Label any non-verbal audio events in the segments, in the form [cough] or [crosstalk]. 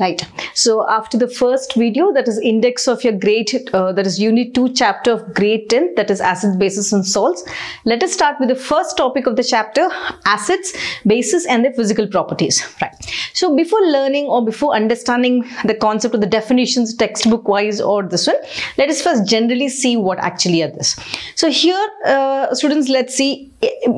Right. So after the first video, that is index of your grade, uh, that is unit 2 chapter of grade 10, that is acids, bases and salts. Let us start with the first topic of the chapter, acids, bases and their physical properties. Right. So before learning or before understanding the concept of the definitions textbook wise or this one, let us first generally see what actually are this. So here, uh, students, let's see,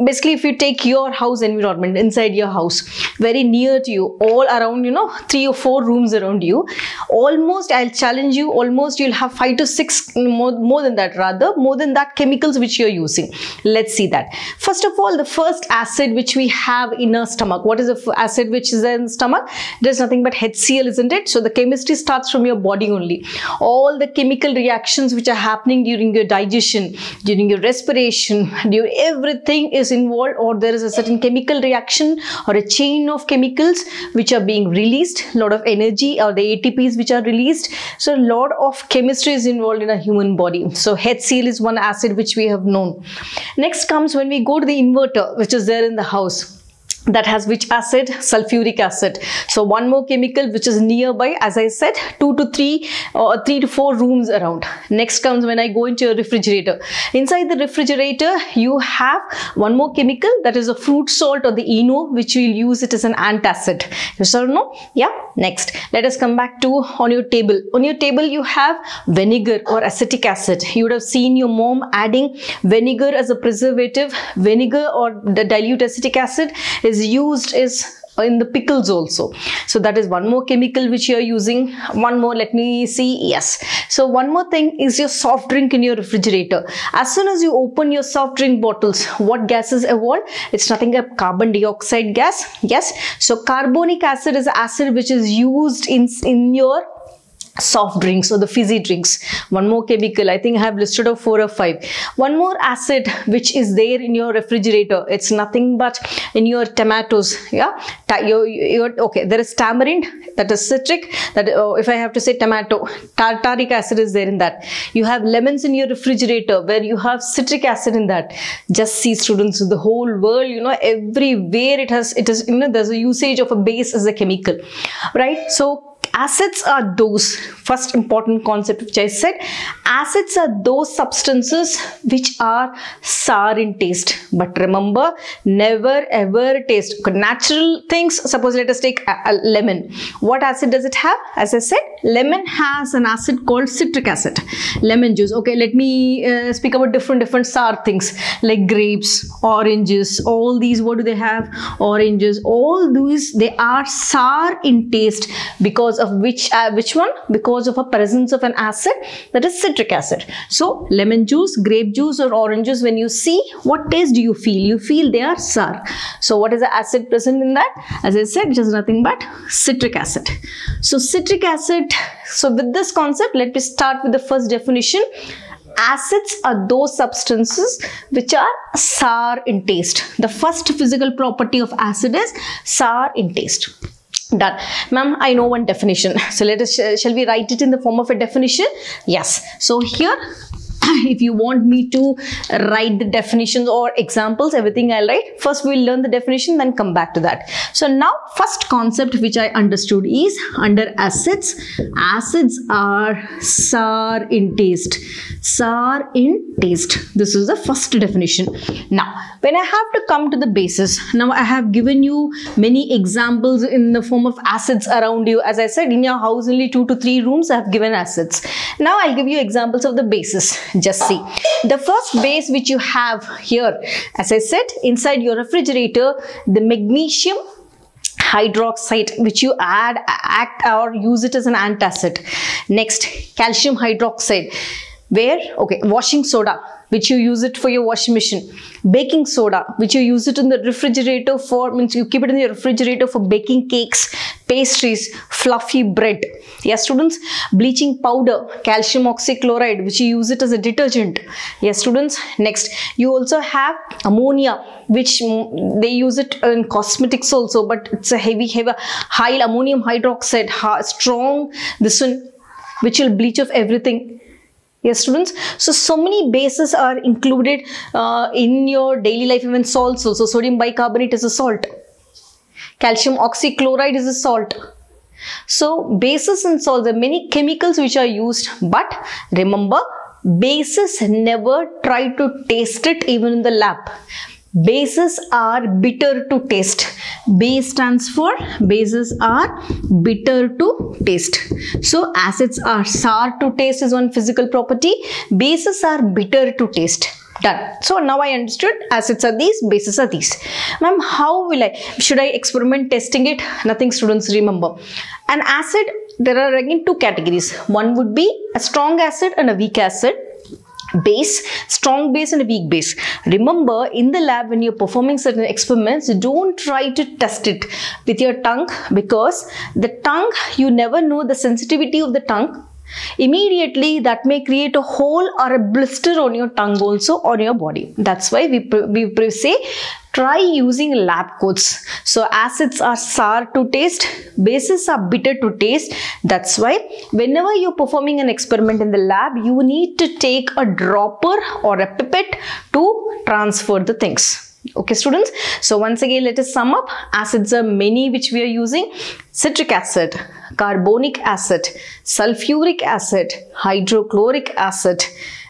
basically if you take your house environment inside your house, very near to you, all around, you know, three or four rooms around you almost i'll challenge you almost you'll have five to six more, more than that rather more than that chemicals which you're using. Let's see that. First of all the first acid which we have in our stomach. What is the acid which is in stomach? There's nothing but hcl isn't it? So the chemistry starts from your body only. All the chemical reactions which are happening during your digestion during your respiration [laughs] during everything is involved or there is a certain chemical reaction or a chain of chemicals which are being released. Lot of energy or the ATPs which are released. So a lot of chemistry is involved in a human body. So HCl is one acid which we have known. Next comes when we go to the inverter which is there in the house. That has which acid? Sulfuric acid. So one more chemical which is nearby as i said two to three or three to four rooms around. Next comes when i go into a refrigerator. Inside the refrigerator you have one more chemical that is a fruit salt or the eno which we'll use it as an antacid. Yes or no? Yeah next let us come back to on your table. On your table you have vinegar or acetic acid. You would have seen your mom adding vinegar as a preservative. Vinegar or the dilute acetic acid is used is in the pickles also. So that is one more chemical which you are using. One more let me see. Yes. So one more thing is your soft drink in your refrigerator. As soon as you open your soft drink bottles what gases evolve? It's nothing but carbon dioxide gas. Yes. So carbonic acid is acid which is used in in your soft drinks or the fizzy drinks. One more chemical. I think i have listed of four or five. One more acid which is there in your refrigerator. It's nothing but in your tomatoes. Yeah? Your, your okay there is tamarind that is citric that oh, if i have to say tomato tartaric acid is there in that. You have lemons in your refrigerator where you have citric acid in that. Just see students the whole world you know everywhere it has it is you know there's a usage of a base as a chemical. Right? So acids are those first important concept which i said acids are those substances which are sour in taste. But remember never ever taste. Natural things suppose let us take a, a lemon. What acid does it have? As i said lemon has an acid called citric acid. Lemon juice. Okay let me uh, speak about different different sour things like grapes oranges all these what do they have? Oranges. All these they are sour in taste because of which uh, which one? Because of a presence of an acid that is citric acid. So lemon juice grape juice or oranges when you see what taste do you feel? You feel they are sour. So what is the acid present in that? As i said just nothing but citric acid. So citric acid so with this concept let me start with the first definition. Acids are those substances which are sour in taste. The first physical property of acid is sour in taste done. Ma'am i know one definition. [laughs] So let us sh shall we write it in the form of a definition? Yes. So here [coughs] if you want me to write the definitions or examples everything i'll write first we'll learn the definition then come back to that. So now first concept which i understood is under acids acids are sour in taste. Sour in taste. This is the first definition. Now when i have to come to the basis now i have given you many examples in the form of acids around you. As i said in your house only two to three rooms have given acids. Now i'll give you examples of the bases just see. The first base which you have here as i said inside your refrigerator the magnesium hydroxide which you add act or use it as an antacid. Next calcium hydroxide where okay washing soda which you use it for your washing machine. Baking soda which you use it in the refrigerator for means you keep it in your refrigerator for baking cakes pastries fluffy bread. Yes students? Bleaching powder calcium oxychloride which you use it as a detergent. Yes students? Next. You also have ammonia which they use it in cosmetics also but it's a heavy heavy high ammonium hydroxide strong this one which will bleach of everything yes students. So so many bases are included uh, in your daily life even salts also. Sodium bicarbonate is a salt. Calcium oxychloride is a salt. So bases and salts, are many chemicals which are used, but remember bases never try to taste it even in the lab. Bases are bitter to taste. Base stands for bases are bitter to taste. So acids are sour to taste is one physical property. Bases are bitter to taste. Done. So now i understood acids are these bases are these. Ma'am how will i should i experiment testing it? Nothing students remember. An acid there are again two categories. One would be a strong acid and a weak acid base, strong base and a weak base. Remember in the lab when you're performing certain experiments, don't try to test it with your tongue because the tongue, you never know the sensitivity of the tongue immediately that may create a hole or a blister on your tongue also on your body that's why we, we say try using lab coats. So acids are sour to taste bases are bitter to taste. That's why whenever you're performing an experiment in the lab you need to take a dropper or a pipette to transfer the things. Okay students? So once again let us sum up. Acids are many which we are using. Citric acid carbonic acid sulfuric acid hydrochloric acid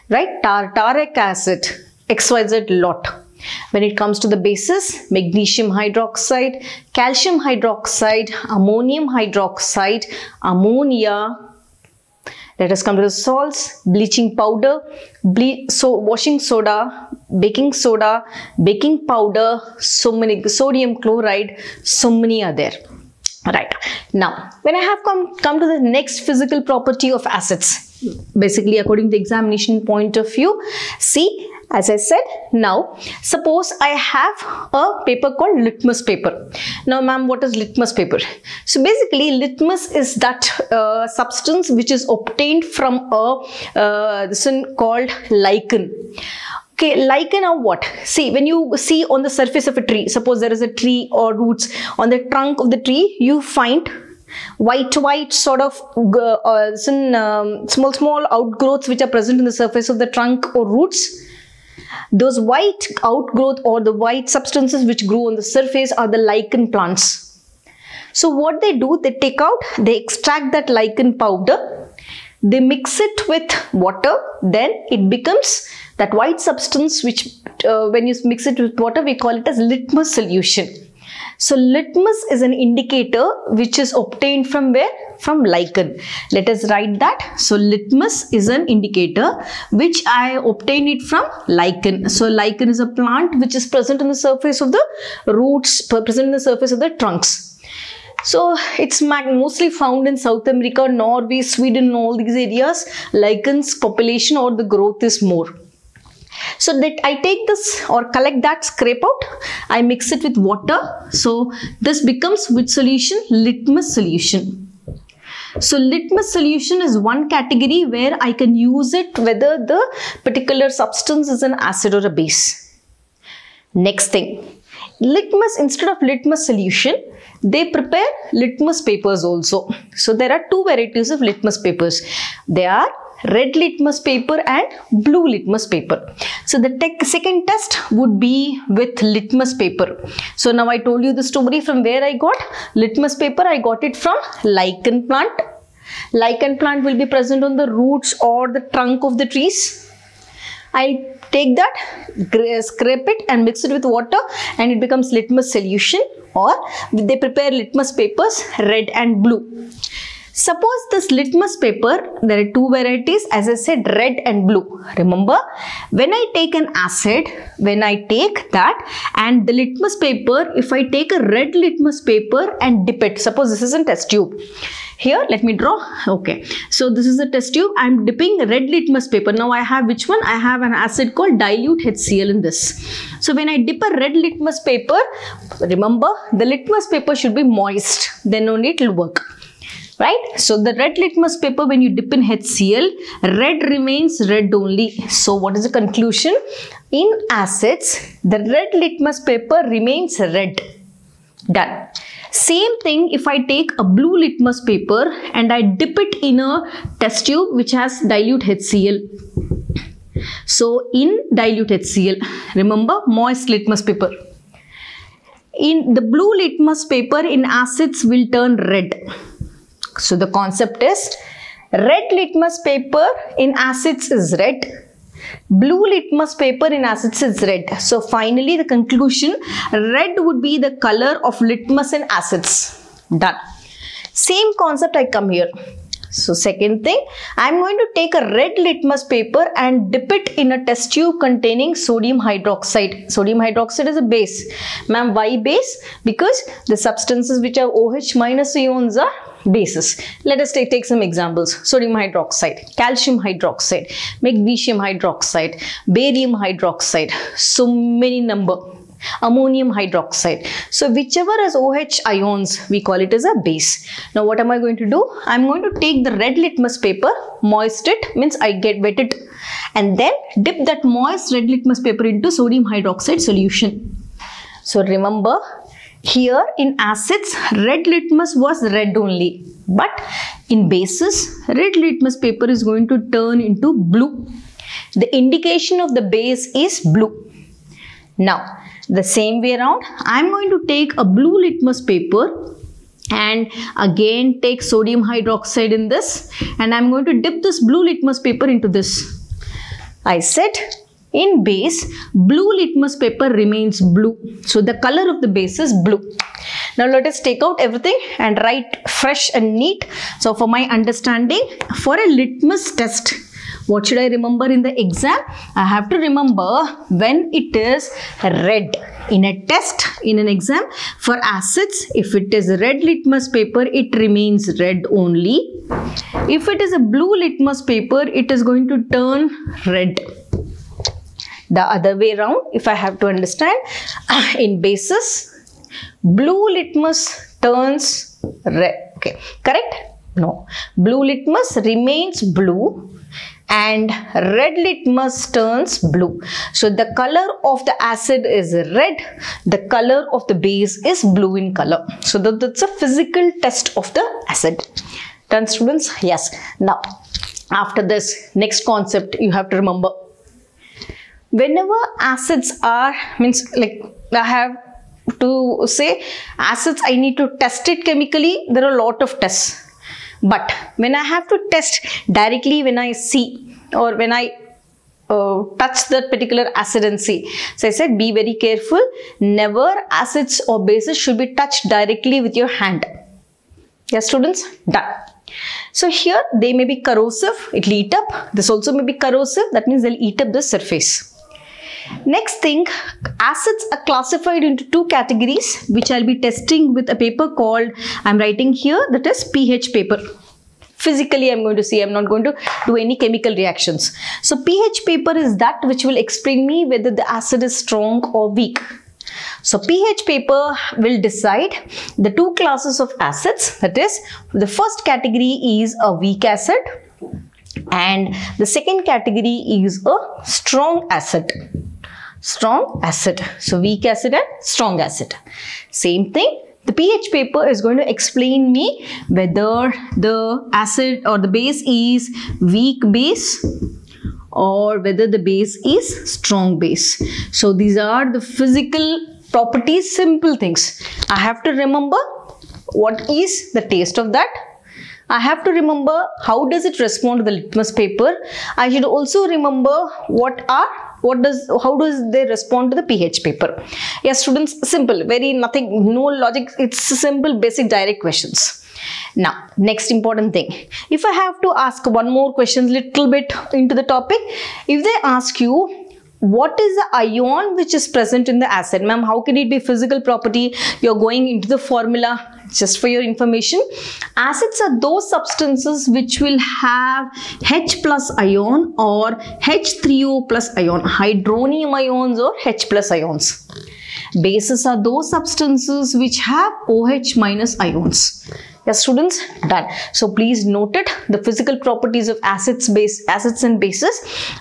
right? Tartaric acid xyz lot when it comes to the bases, magnesium hydroxide, calcium hydroxide, ammonium hydroxide, ammonia, let us come to the salts, bleaching powder, ble so washing soda, baking soda, baking powder, so many sodium chloride, so many are there. Right. Now, when I have come, come to the next physical property of acids, basically according to the examination point of view, see as I said now suppose I have a paper called litmus paper. Now ma'am what is litmus paper? So basically litmus is that uh, substance which is obtained from a uh, this one called lichen. Okay, lichen or what? See, when you see on the surface of a tree, suppose there is a tree or roots on the trunk of the tree, you find white white sort of uh, some, um, small small outgrowths which are present in the surface of the trunk or roots those white outgrowth or the white substances which grow on the surface are the lichen plants. So what they do, they take out, they extract that lichen powder, they mix it with water, then it becomes that white substance which uh, when you mix it with water, we call it as litmus solution. So litmus is an indicator which is obtained from where? From lichen. Let us write that. So litmus is an indicator which I obtain it from lichen. So lichen is a plant which is present in the surface of the roots, present in the surface of the trunks. So it's mostly found in South America, Norway, Sweden, all these areas. Lichens population or the growth is more. So that I take this or collect that scrape out, I mix it with water. So this becomes which solution? Litmus solution. So litmus solution is one category where I can use it whether the particular substance is an acid or a base. Next thing, litmus instead of litmus solution, they prepare litmus papers also. So there are two varieties of litmus papers. They are red litmus paper and blue litmus paper. So the second test would be with litmus paper. So now I told you the story from where I got litmus paper. I got it from lichen plant. Lichen plant will be present on the roots or the trunk of the trees. I take that, scrape it and mix it with water and it becomes litmus solution or they prepare litmus papers red and blue. Suppose this litmus paper, there are two varieties as I said red and blue. Remember when I take an acid, when I take that and the litmus paper, if I take a red litmus paper and dip it, suppose this is a test tube. Here let me draw, okay. So this is a test tube, I am dipping red litmus paper. Now I have which one? I have an acid called dilute HCl in this. So when I dip a red litmus paper, remember the litmus paper should be moist, then only it will work right? So the red litmus paper when you dip in HCl red remains red only. So what is the conclusion? In acids the red litmus paper remains red. Done. Same thing if I take a blue litmus paper and I dip it in a test tube which has dilute HCl so in dilute HCl remember moist litmus paper. In the blue litmus paper in acids will turn red So the concept is red litmus paper in acids is red. Blue litmus paper in acids is red. So finally the conclusion red would be the color of litmus in acids. Done. Same concept I come here. So second thing, I am going to take a red litmus paper and dip it in a test tube containing sodium hydroxide. Sodium hydroxide is a base. Ma'am, why base? Because the substances which have OH minus ions are bases. Let us take, take some examples. Sodium hydroxide, calcium hydroxide, magnesium hydroxide, barium hydroxide. So many number ammonium hydroxide. So whichever has OH ions, we call it as a base. Now what am I going to do? I'm going to take the red litmus paper, moist it, means I get wet it and then dip that moist red litmus paper into sodium hydroxide solution. So remember here in acids, red litmus was red only. But in bases, red litmus paper is going to turn into blue. The indication of the base is blue. Now, the same way around, I am going to take a blue litmus paper and again take sodium hydroxide in this and I am going to dip this blue litmus paper into this. I said in base, blue litmus paper remains blue. So the color of the base is blue. Now let us take out everything and write fresh and neat. So for my understanding, for a litmus test, what should I remember in the exam? I have to remember when it is red. In a test, in an exam, for acids, if it is red litmus paper, it remains red only. If it is a blue litmus paper, it is going to turn red. The other way around, if I have to understand, [laughs] in bases, blue litmus turns red. Okay, correct? No. Blue litmus remains blue and red litmus turns blue. So the color of the acid is red, the color of the base is blue in color. So that, that's a physical test of the acid. Done students? Yes. Now after this next concept you have to remember whenever acids are means like I have to say acids I need to test it chemically there are a lot of tests but when I have to test directly when I see or when I uh, touch that particular acid and see. So I said be very careful. Never acids or bases should be touched directly with your hand. Yes students? Done. So here they may be corrosive, it will eat up. This also may be corrosive, that means they'll eat up the surface. Next thing, acids are classified into two categories which I'll be testing with a paper called, I'm writing here, that is pH paper. Physically, I'm going to see, I'm not going to do any chemical reactions. So pH paper is that which will explain me whether the acid is strong or weak. So pH paper will decide the two classes of acids that is the first category is a weak acid and the second category is a strong acid strong acid. So weak acid and strong acid. Same thing. The pH paper is going to explain me whether the acid or the base is weak base or whether the base is strong base. So these are the physical properties, simple things. I have to remember what is the taste of that I have to remember how does it respond to the litmus paper. I should also remember what are what does how does they respond to the ph paper? Yes students simple very nothing no logic it's simple basic direct questions. Now next important thing. If i have to ask one more question little bit into the topic if they ask you what is the ion which is present in the acid ma'am? How can it be physical property? You're going into the formula just for your information. Acids are those substances which will have H plus ion or H3O plus ion hydronium ions or H plus ions. Bases are those substances which have OH minus ions Yes, students, done. So please note it, the physical properties of acids, base, acids and bases.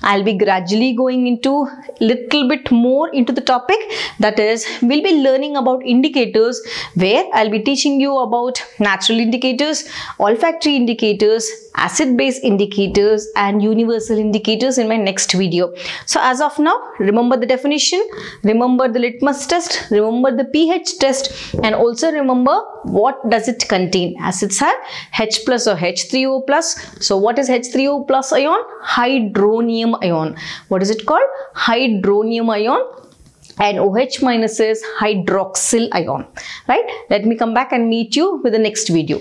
I'll be gradually going into little bit more into the topic. That is, we'll be learning about indicators where I'll be teaching you about natural indicators, olfactory indicators, acid-base indicators and universal indicators in my next video. So as of now, remember the definition, remember the litmus test, remember the pH test and also remember what does it contain acids have H plus or H3O plus. So what is H3O plus ion? Hydronium ion. What is it called? Hydronium ion and OH minus is hydroxyl ion right let me come back and meet you with the next video